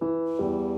Música